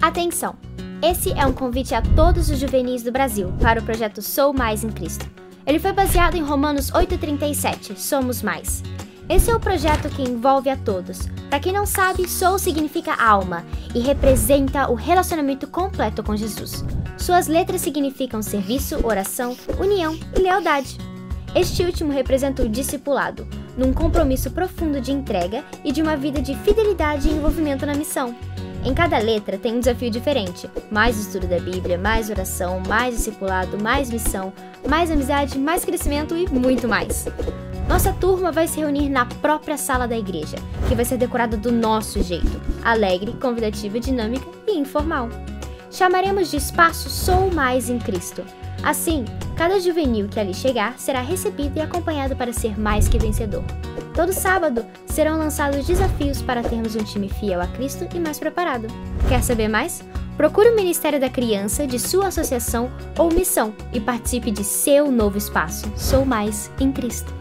Atenção! Esse é um convite a todos os juvenis do Brasil para o projeto Sou Mais em Cristo. Ele foi baseado em Romanos 8,37, Somos Mais. Esse é o projeto que envolve a todos. Para quem não sabe, Sou significa alma e representa o relacionamento completo com Jesus. Suas letras significam serviço, oração, união e lealdade. Este último representa o discipulado, num compromisso profundo de entrega e de uma vida de fidelidade e envolvimento na missão. Em cada letra tem um desafio diferente: mais estudo da Bíblia, mais oração, mais discipulado, mais missão, mais amizade, mais crescimento e muito mais. Nossa turma vai se reunir na própria sala da igreja, que vai ser decorada do nosso jeito: alegre, convidativa, dinâmica e informal chamaremos de espaço Sou Mais em Cristo. Assim, cada juvenil que ali chegar será recebido e acompanhado para ser mais que vencedor. Todo sábado serão lançados desafios para termos um time fiel a Cristo e mais preparado. Quer saber mais? Procure o Ministério da Criança de sua associação ou missão e participe de seu novo espaço. Sou Mais em Cristo.